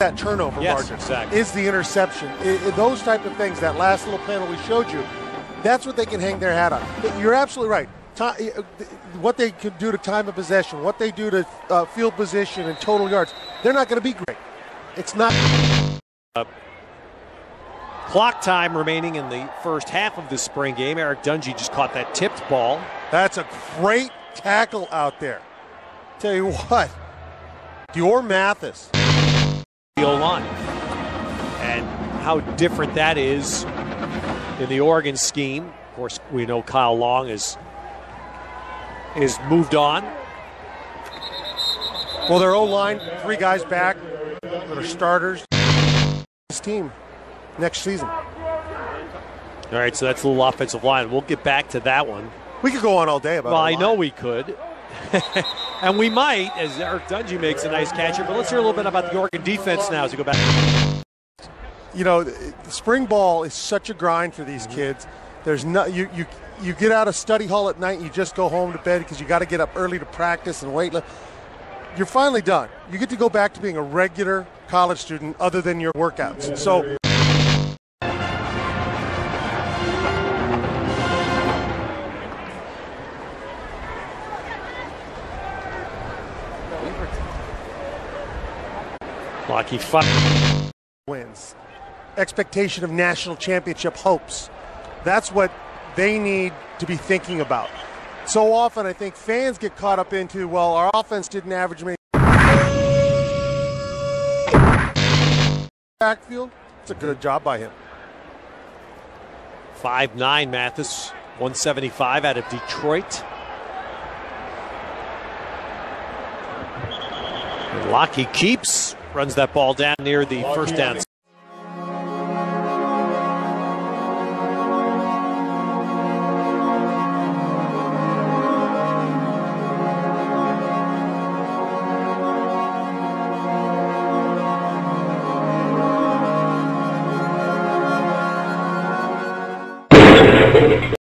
that turnover Yes, margin. exactly. Is the interception. I- I- those type of things, that last little panel we showed you, that's what they can hang their hat on. You're absolutely right. Uh, what they can do to time of possession, what they do to uh, field position and total yards, they're not going to be great. It's not. Clock time remaining in the first half of the spring game. Eric Dungy just caught that tipped ball. That's a great tackle out there. Tell you what, Dior Mathis. The O line. And how different that is in the Oregon scheme. Of course, we know Kyle Long is is moved on. Well, their O line, three guys back that are starters. This team next season. All right, so that's a little offensive line. We'll get back to that one. We could go on all day about. Well, I line. know we could. and we might, as Eric Dungy makes a nice catch here. But let's hear a little bit about the Oregon defense now as we go back. you know, the spring ball is such a grind for these kids. There's no you you you get out of study hall at night, and you just go home to bed because you got to get up early to practice and wait. You're finally done. You get to go back to being a regular college student, other than your workouts. So. Lucky fuck. wins. Expectation of national championship hopes. That's what they need to be thinking about. So often, I think fans get caught up into, well, our offense didn't average me. Backfield, it's a good job by him. Five nine Mathis, 175 out of Detroit. Lockie keeps, runs that ball down near the first down.